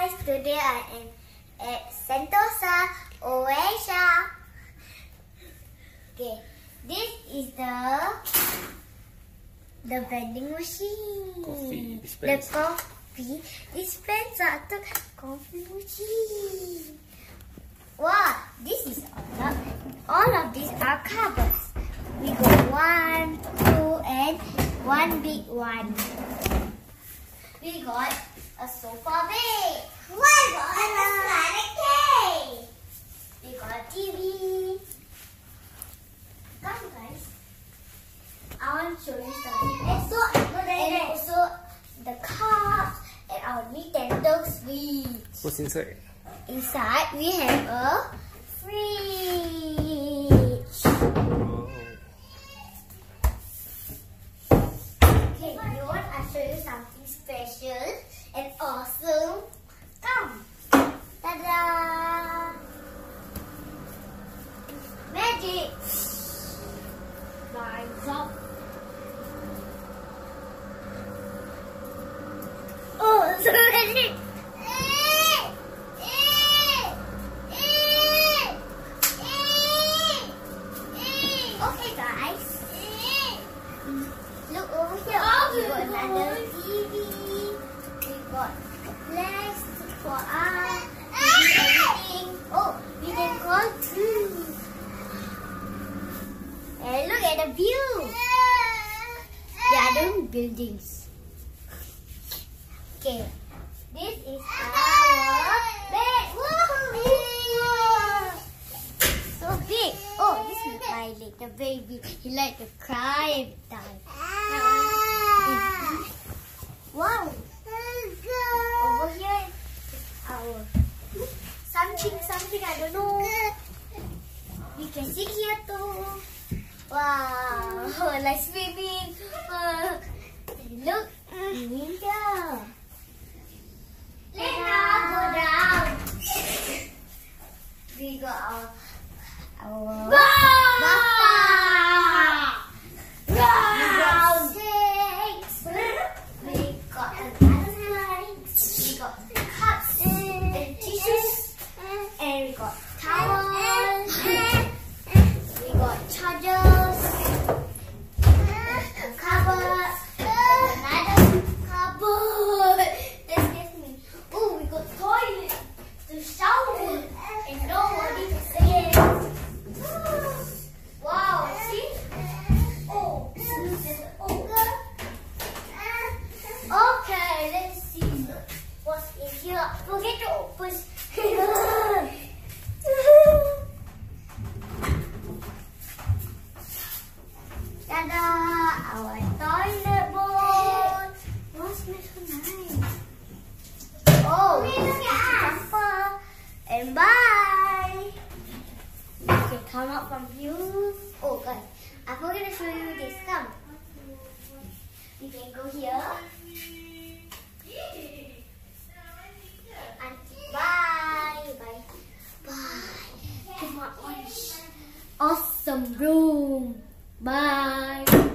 guys, today I am at Sentosa, Oasia. Okay, this is the the vending machine. Coffee The coffee dispenser. The coffee machine. Wow, this is all of, all of these are cupboards. We got one, two, and one big one. We got a sofa bed. We got a sliding cage. We got a TV. Come guys. I want to show you something. And so, and also the cups and our Nintendo Switch. What's inside? Inside we have a fridge. Oh. Okay, you want I show you something special and awesome? Come. Ta-da! Magic. Up. Oh, so magic. Okay, guys. Look over here. Oh, we got another TV. We got flags for us. to do everything. Oh, we can call too. And look at the view. They buildings. Okay. This is our bed. So big. Oh, this is my little baby. He like to cry every time. Wow. Over here is our something, something, I don't know. We can sit here too. Wow, like swimming. Uh, look, window. Let's now go down. We got our our bathtub. We got sinks. We got another We got cups and tissues. And we got Hi! Okay, come up from view. Oh guys, I forgot to show you this. Come. You can go here. Bye, bye, bye. Come on, awesome room. Bye.